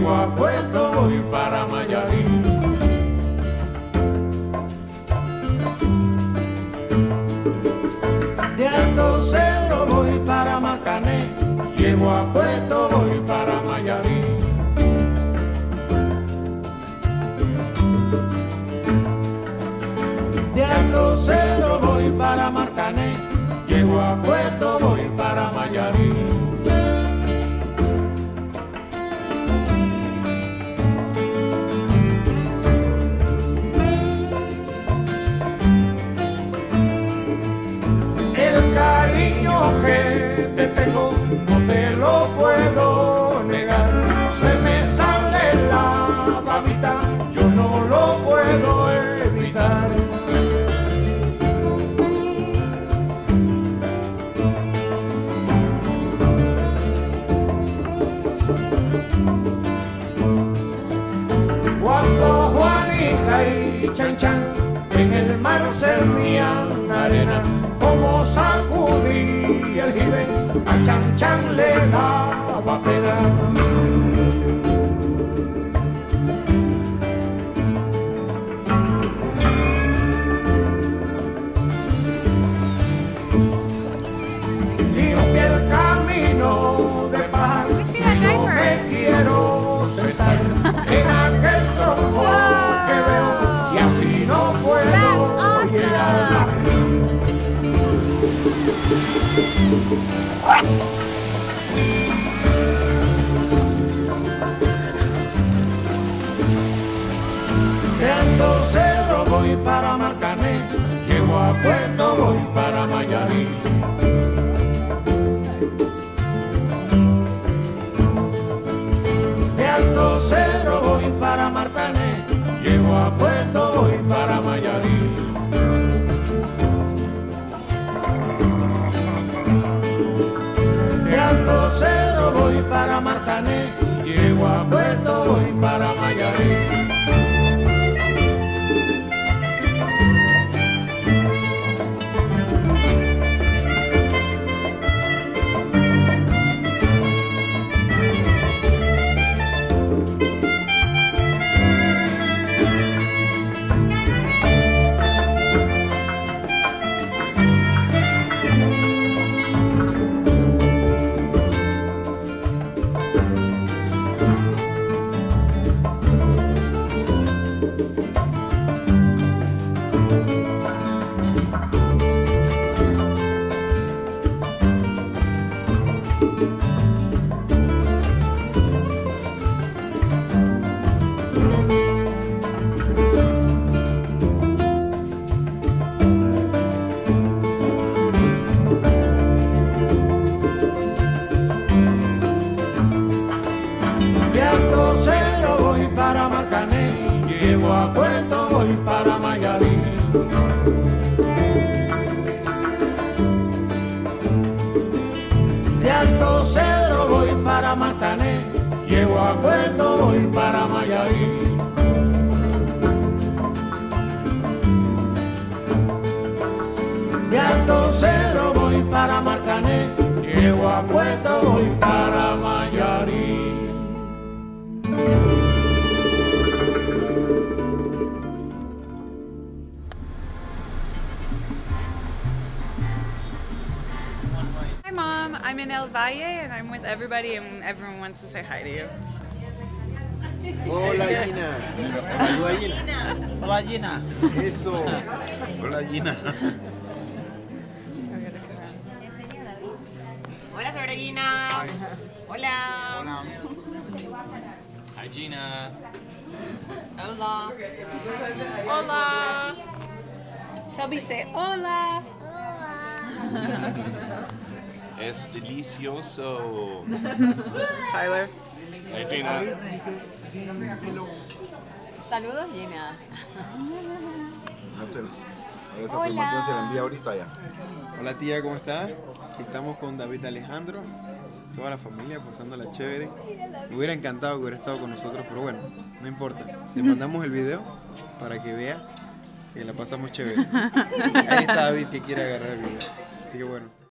llego a Puerto, voy para Mayarín. De Alto voy para Marcané, llego a Puerto, voy para Mayarín. De Alto voy para Marcané, llego a Puerto, yo no lo puedo evitar. Cuando Juanita y Chan Chan en el mar servían arena, De para Mayarín. De para Marcané, llego a Puerto, voy para Mayarín. De Alto Cedro voy para Marcané, llego a Puerto, Mom. I'm in El Valle and I'm with everybody, and everyone wants to say hi to you. Hola Gina. Saluda Gina. Hola Gina. Eso. Hola Gina. Hola, Sabrina. Hola. Hi Gina. Hola. Hola. Shelby, say hola. Es delicioso. Tyler. Hi Gina. Saludos, Gina. Esa información se la envía ahorita ya. Hola tía, ¿cómo estás? Aquí estamos con David Alejandro, toda la familia pasándola chévere. Me hubiera encantado que hubiera estado con nosotros, pero bueno, no importa. Le mandamos el video para que vea que la pasamos chévere. Ahí está David que quiere agarrar el video. Así que bueno.